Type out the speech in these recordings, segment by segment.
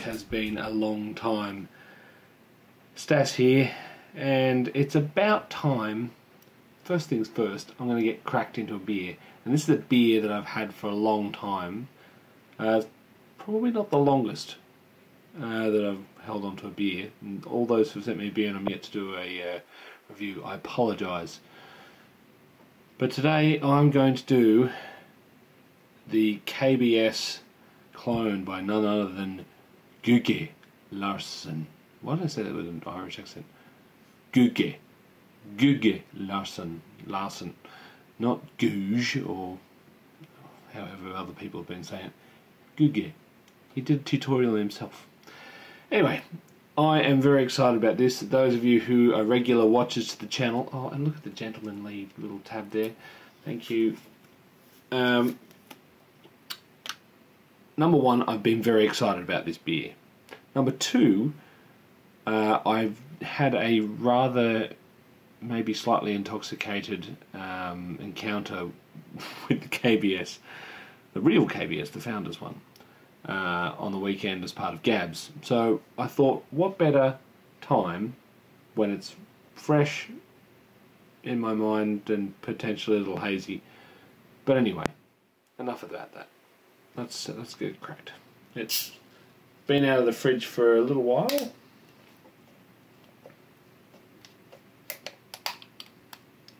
has been a long time. Stas here, and it's about time. First things first, I'm going to get cracked into a beer. And this is a beer that I've had for a long time. Uh, probably not the longest uh, that I've held onto a beer. And all those who've sent me a beer and I'm yet to do a uh, review, I apologise. But today I'm going to do the KBS clone by none other than Guge Larsen. Why did I say that with an Irish accent? Guge. Guge Larsen. Larsen. Not Googe or however other people have been saying it. Guge. He did a tutorial himself. Anyway, I am very excited about this. Those of you who are regular watchers to the channel, oh, and look at the gentlemanly little tab there. Thank you. Um, number one, I've been very excited about this beer. Number two, uh, I've had a rather, maybe slightly intoxicated um, encounter with the KBS, the real KBS, the founders one, uh, on the weekend as part of GABS. So I thought, what better time when it's fresh in my mind and potentially a little hazy. But anyway, enough about that let's let's get cracked. It's been out of the fridge for a little while.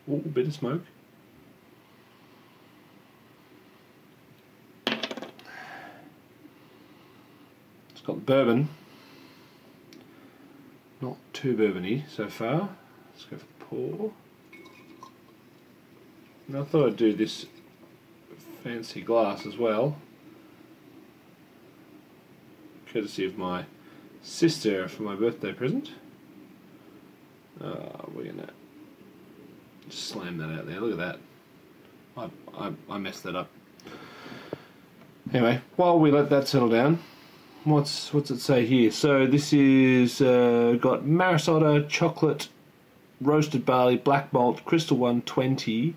Oh, a bit of smoke. It's got bourbon. Not too bourbony so far. Let's go for the pour. And I thought I'd do this fancy glass as well courtesy of my sister for my birthday present. Uh, we're gonna slam that out there. Look at that. I, I, I messed that up. Anyway, while we let that settle down, what's what's it say here? So this is uh, got Maris Otter, chocolate, roasted barley, black malt, crystal 120,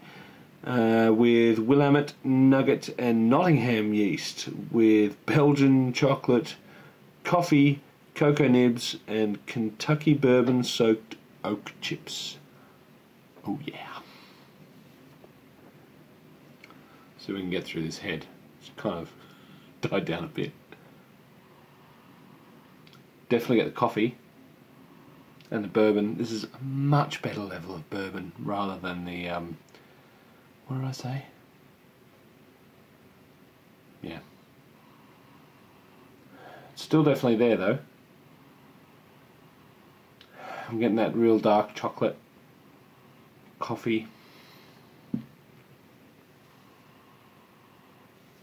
uh, with Willamette, Nugget, and Nottingham yeast, with Belgian chocolate, coffee, cocoa nibs, and Kentucky bourbon soaked oak chips. Oh, yeah. So we can get through this head. It's kind of died down a bit. Definitely get the coffee and the bourbon. This is a much better level of bourbon rather than the, um, what did I say? Yeah, Still definitely there though. I'm getting that real dark chocolate coffee.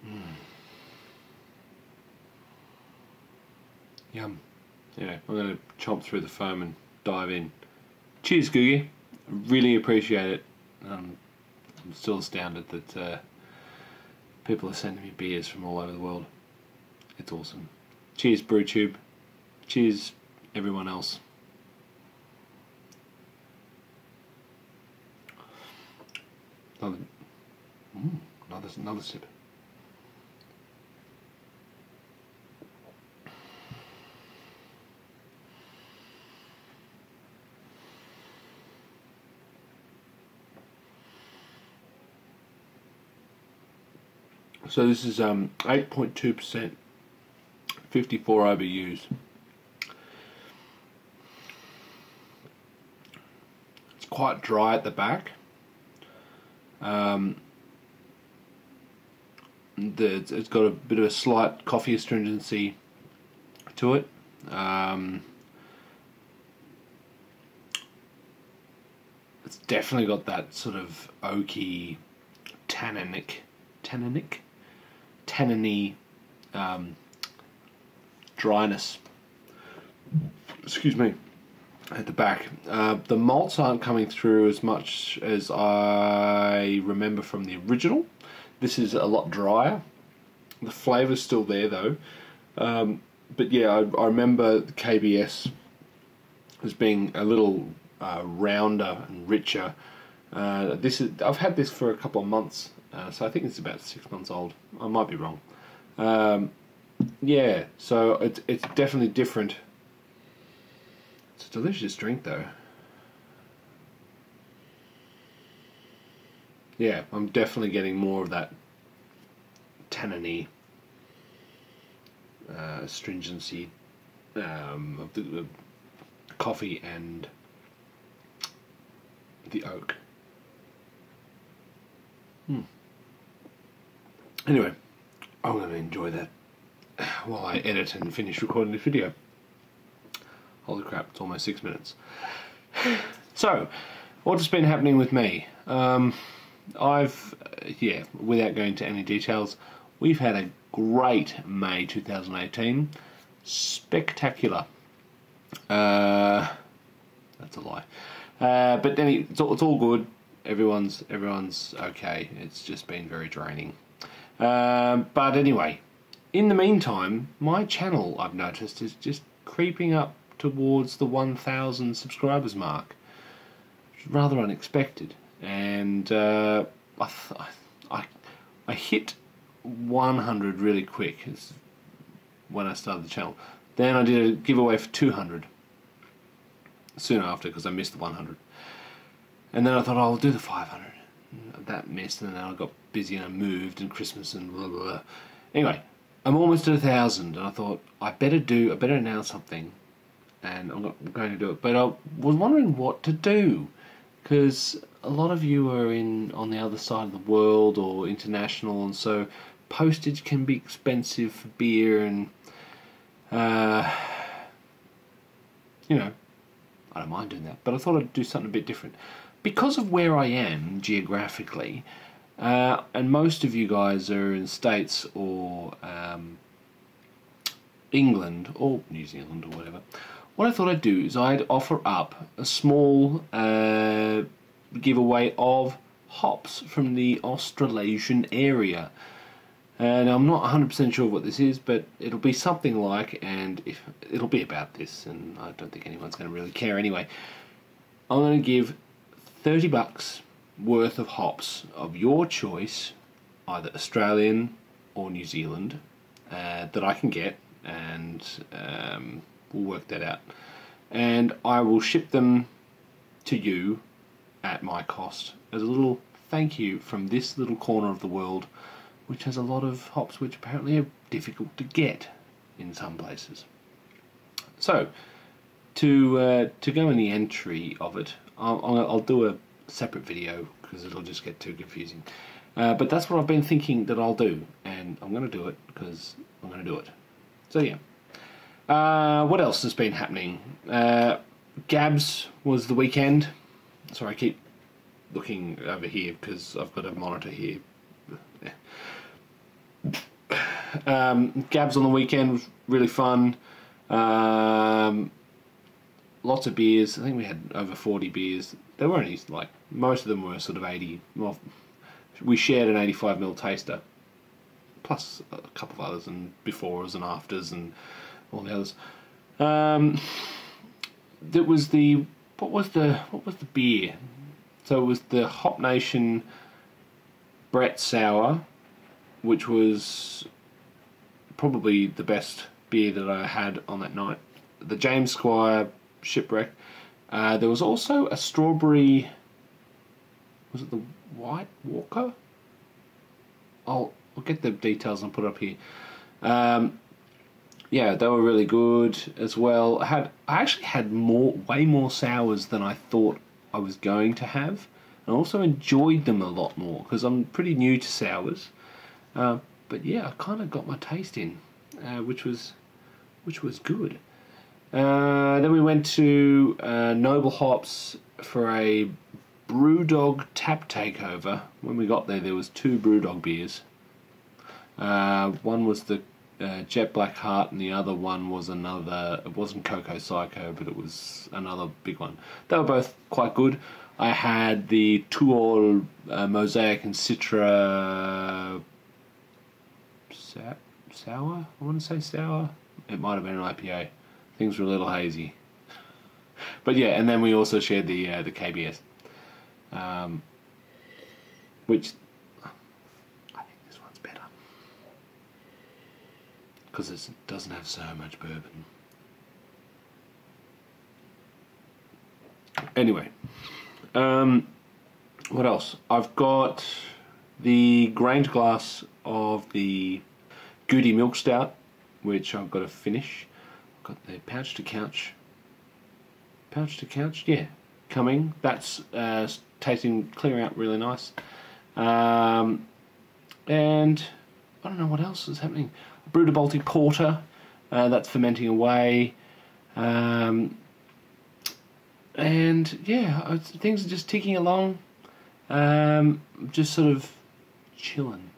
Mm. Yum. Yeah, I'm going to chomp through the foam and dive in. Cheers, Googie. Really appreciate it. Um, I'm still astounded that uh, people are sending me beers from all over the world. It's awesome. Cheers, BrewTube. Cheers, everyone else. Another, another, another sip. So this is um, 8.2% 54 IBUs. It's quite dry at the back. Um, it's got a bit of a slight coffee astringency to it. Um, it's definitely got that sort of oaky, tanninic, tanninic, tanniny um, dryness. Excuse me. At the back, uh, the malts aren't coming through as much as I remember from the original. This is a lot drier. The flavour's still there though. Um, but yeah, I, I, remember KBS as being a little uh, rounder and richer. Uh, this is I've had this for a couple of months, uh, so I think it's about six months old. I might be wrong. Um, yeah, so it's it's definitely different. It's a delicious drink though. Yeah, I'm definitely getting more of that tanniny, uh, stringency um, of the, the coffee and the oak. Hmm. Anyway, I'm going to enjoy that while I edit and finish recording this video. Holy crap, it's almost six minutes. So, what's been happening with me? Um, I've, uh, yeah, without going into any details, we've had a great May 2018. Spectacular. Uh, that's a lie. Uh, but then it's all, it's all good. Everyone's everyone's okay. It's just been very draining. Um, but anyway, in the meantime, my channel I've noticed is just creeping up towards the 1,000 subscribers mark. Rather unexpected, and uh, I, I I hit 100 really quick when I started the channel. Then I did a giveaway for 200 soon after because I missed the 100. And then I thought, oh, I'll do the 500. That missed, and then I got busy and I moved and Christmas and blah blah. blah. Anyway, I'm almost at a thousand, and I thought I better do, I better announce something, and I'm not going to do it. But I was wondering what to do because a lot of you are in on the other side of the world or international, and so postage can be expensive for beer, and uh, you know, I don't mind doing that. But I thought I'd do something a bit different because of where I am geographically. Uh, and most of you guys are in States or um, England or New Zealand or whatever. What I thought I'd do is I'd offer up a small uh, giveaway of hops from the Australasian area. And I'm not 100% sure what this is, but it'll be something like, and if it'll be about this, and I don't think anyone's going to really care anyway. I'm going to give 30 bucks worth of hops of your choice, either Australian or New Zealand, uh, that I can get, and um, we'll work that out. And I will ship them to you at my cost as a little thank you from this little corner of the world, which has a lot of hops which apparently are difficult to get in some places. So, to uh, to go in the entry of it, I'll, I'll do a separate video because it'll just get too confusing. Uh, but that's what I've been thinking that I'll do, and I'm going to do it because I'm going to do it. So yeah. Uh, what else has been happening? Uh, GABS was the weekend. Sorry, I keep looking over here because I've got a monitor here. Um, GABS on the weekend was really fun. Um, lots of beers. I think we had over 40 beers. They were only like, most of them were sort of 80. Well, we shared an 85 ml taster, plus a couple of others, and befores and afters, and all the others. Um, that was the what was the what was the beer? So it was the Hop Nation Brett Sour, which was probably the best beer that I had on that night. The James Squire Shipwreck. Uh, there was also a strawberry. Was it the White Walker? I'll I'll get the details and put up here. Um, yeah, they were really good as well. I had I actually had more, way more sours than I thought I was going to have. and also enjoyed them a lot more because I'm pretty new to sours. Uh, but yeah, I kind of got my taste in, uh, which was which was good. Uh, then we went to uh, Noble Hops for a Brewdog tap takeover. When we got there, there was two Brewdog beers. Uh, one was the uh, Jet Black Heart, and the other one was another. It wasn't Cocoa Psycho, but it was another big one. They were both quite good. I had the Tuol uh, Mosaic and Citra sour. I want to say sour. It might have been an IPA. Things were a little hazy. But yeah, and then we also shared the uh, the KBS, um, which I think this one's better. because it doesn't have so much bourbon. Anyway, um, what else? I've got the Grange glass of the Goody Milk Stout, which I've got to finish. Got the Pouch to Couch. Pouch to Couch, yeah, coming. That's uh, tasting, clearing out really nice. Um, and I don't know what else is happening. Brewed Baltic Porter, uh, that's fermenting away. Um, and yeah, things are just ticking along. Um, just sort of chilling.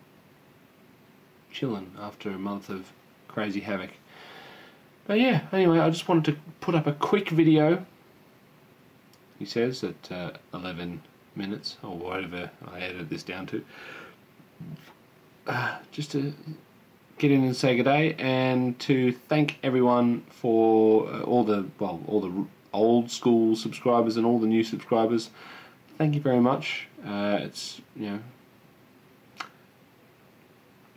Chilling after a month of crazy havoc. But yeah, anyway, I just wanted to put up a quick video. He says at uh, 11 minutes, or whatever I edited this down to. Uh, just to get in and say good day, and to thank everyone for uh, all the well, all the old school subscribers and all the new subscribers. Thank you very much. Uh, it's you know,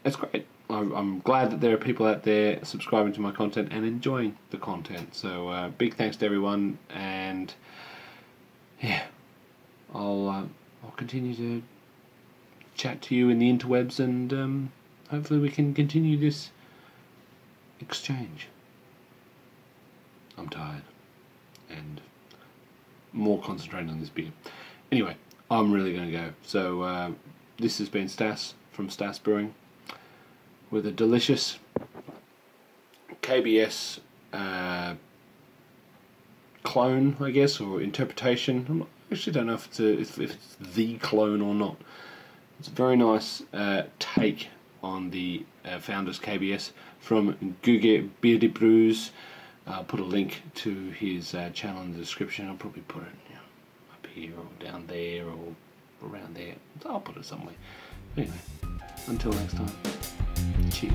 it's great. I'm glad that there are people out there subscribing to my content and enjoying the content. So uh, big thanks to everyone, and yeah, I'll uh, I'll continue to chat to you in the interwebs, and um, hopefully we can continue this exchange. I'm tired and more concentrating on this beer. Anyway, I'm really going to go. So uh, this has been Stas from Stass Brewing with a delicious KBS uh, clone, I guess, or interpretation. I actually don't know if it's, a, if, if it's the clone or not. It's a very nice uh, take on the uh, founders KBS from Guge Beardy. I'll put a link to his uh, channel in the description. I'll probably put it you know, up here or down there or around there. I'll put it somewhere. Anyway, until next time, cheese.